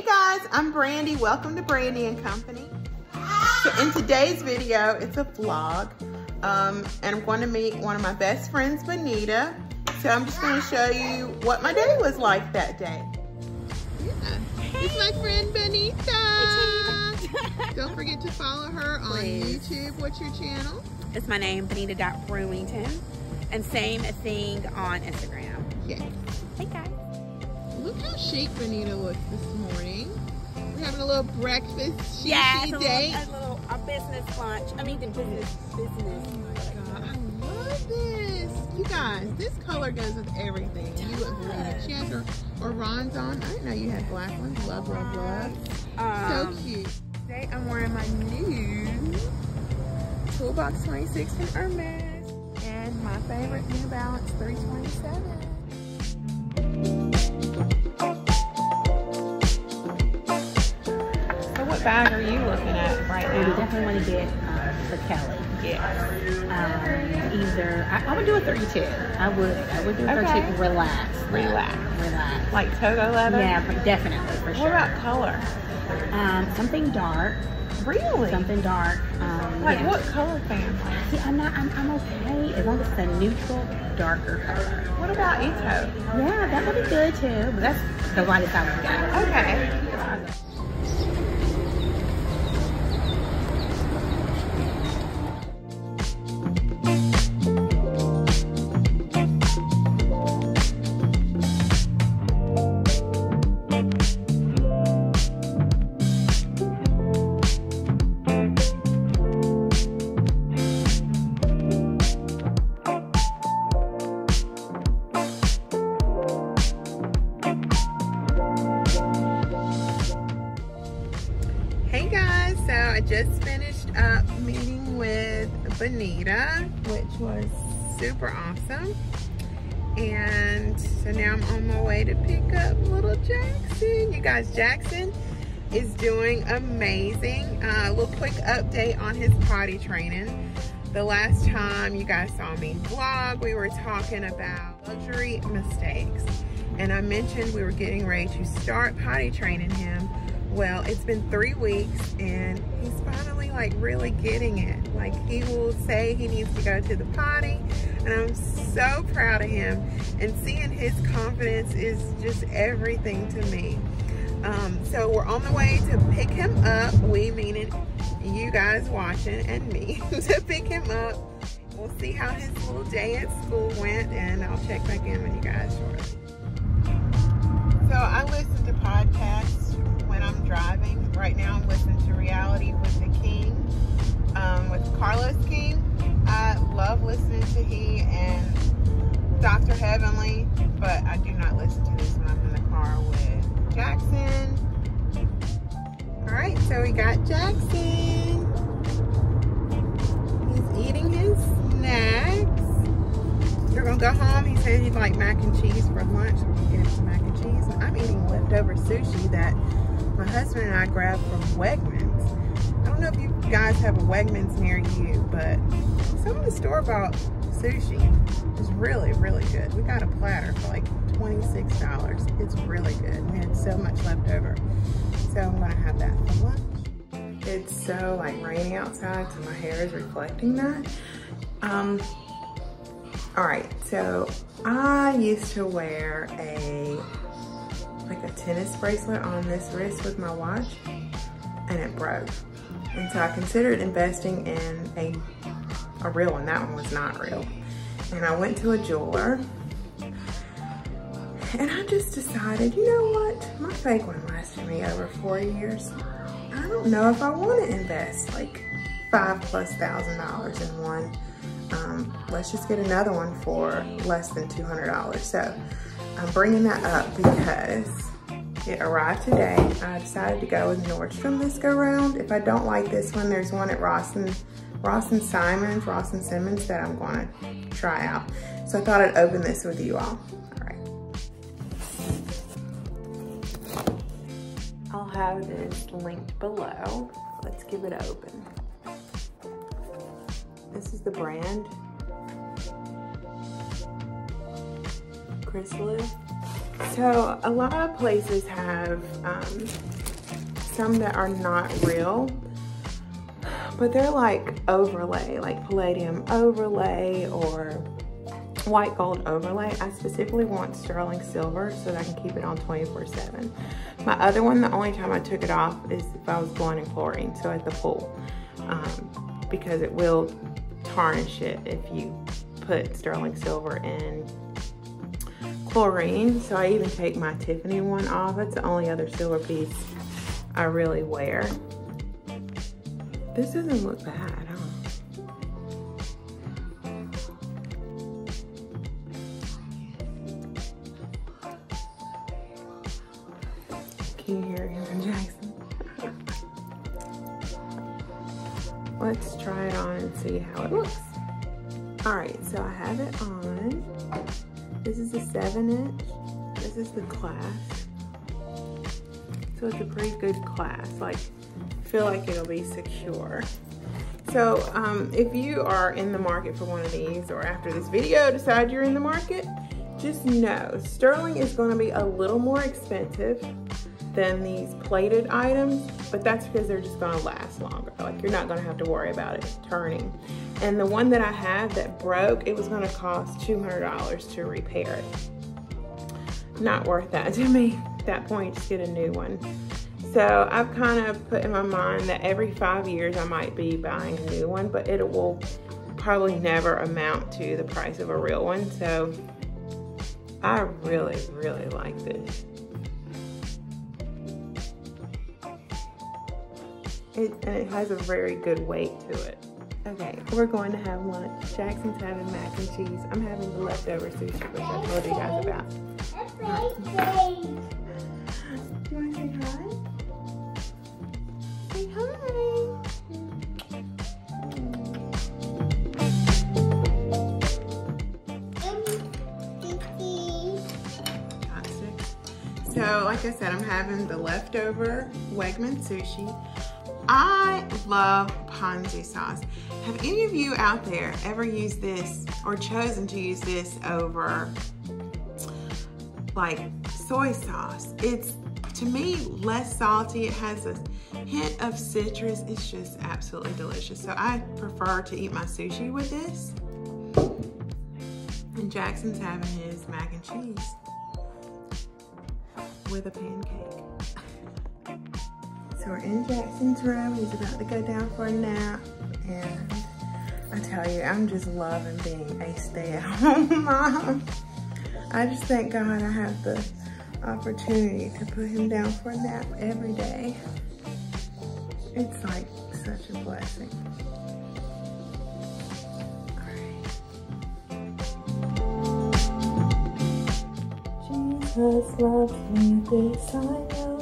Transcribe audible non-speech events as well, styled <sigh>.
Hey guys, I'm Brandi. Welcome to Brandi and Company. So in today's video, it's a vlog. Um, and I'm going to meet one of my best friends, Bonita. So I'm just going to show you what my day was like that day. Yeah, it's my friend Bonita. <laughs> Don't forget to follow her on Please. YouTube. What's your channel? It's my name, Bonita Brewington. And same thing on Instagram. Yes. Hey guys. Look how chic Bonita looks this morning. We're having a little breakfast Yeah, date. little, a little a business lunch. I mean the business business. Oh my God, I love this. You guys, this color goes with everything. You believe it. She has her on. I didn't know you had black ones. Love, love, love. Um, so cute. Today I'm wearing my new Toolbox 26 from Hermes and my favorite New Balance 327. What bag are you looking at right we now? definitely want to get um, for Kelly. Yes. Um, either I, I would do a 32. I would. I would do a Okay. 32. Relax. Relax. Relax. Like Togo leather? Yeah, definitely for sure. What about color? um, something dark? Really? Something dark. Um, Like yeah. what color family? See, I'm not. I'm, I'm okay as long as it's a neutral, darker color. What about Etoupe? Yeah, that would be good too. But that's the lightest I would go. Okay. With Bonita, which was super awesome. And so now I'm on my way to pick up little Jackson. You guys, Jackson is doing amazing. Uh, a little quick update on his potty training. The last time you guys saw me vlog, we were talking about luxury mistakes. And I mentioned we were getting ready to start potty training him. Well, it's been three weeks and he's finally like really getting it. Like he will say he needs to go to the potty and I'm so proud of him. And seeing his confidence is just everything to me. Um, so we're on the way to pick him up. We meaning you guys watching and me <laughs> to pick him up. We'll see how his little day at school went and I'll check back in with you guys shortly. Carlos King. I love listening to he and Dr. Heavenly, but I do not listen to this when I'm in the car with Jackson. All right, so we got Jackson. He's eating his snacks. We're gonna go home. He said he'd like mac and cheese for lunch. So gonna get some mac and cheese. I'm eating leftover sushi that my husband and I grabbed from Wegmans. Don't know if you guys have a Wegmans near you, but some of the store-bought sushi is really, really good. We got a platter for like $26. It's really good. We had so much left over. So I'm gonna have that for lunch. It's so like raining outside, so my hair is reflecting that. Um, all right, so I used to wear a like a tennis bracelet on this wrist with my watch and it broke. And so I considered investing in a, a real one. That one was not real. And I went to a jeweler and I just decided, you know what? My fake one lasted me over four years. I don't know if I want to invest like five plus thousand dollars in one um, let's just get another one for less than $200. So I'm bringing that up because it arrived today. I decided to go with Nordstrom this go round. If I don't like this one, there's one at Ross and, Ross and Simons, Ross and Simmons that I'm gonna try out. So I thought I'd open this with you all. All right. I'll have this linked below. Let's give it open. This is the brand. Crislu. So a lot of places have um, some that are not real, but they're like overlay, like palladium overlay or white gold overlay. I specifically want sterling silver so that I can keep it on 24 seven. My other one, the only time I took it off is if I was going in chlorine, so at the pool, um, because it will tarnish it if you put sterling silver in chlorine. So I even take my Tiffany one off. It's the only other silver piece I really wear. This doesn't look bad, huh? Can you hear him, Jackson? Let's try it on and see how it looks. All right, so I have it on. This is a seven inch. This is the class. So it's a pretty good class. Like, feel like it'll be secure. So um, if you are in the market for one of these or after this video decide you're in the market, just know sterling is gonna be a little more expensive than these plated items, but that's because they're just gonna last longer. Like you're not gonna have to worry about it turning. And the one that I had that broke, it was gonna cost $200 to repair it. Not worth that <laughs> to me. At that point, just get a new one. So I've kind of put in my mind that every five years I might be buying a new one, but it will probably never amount to the price of a real one. So I really, really like this. It, and it has a very good weight to it. Okay, we're going to have lunch. Jackson's having mac and cheese. I'm having the leftover sushi, which I told you guys about. Do you want to say hi? Say hi. So, like I said, I'm having the leftover Wegman sushi. I love ponzu sauce. Have any of you out there ever used this or chosen to use this over like soy sauce? It's to me less salty. It has a hint of citrus. It's just absolutely delicious. So I prefer to eat my sushi with this. And Jackson's having his mac and cheese with a pancake. So we're in Jackson's room. He's about to go down for a nap. And I tell you, I'm just loving being a stay-at-home <laughs> mom. I just thank God I have the opportunity to put him down for a nap every day. It's like such a blessing. Jesus loves me, this I know.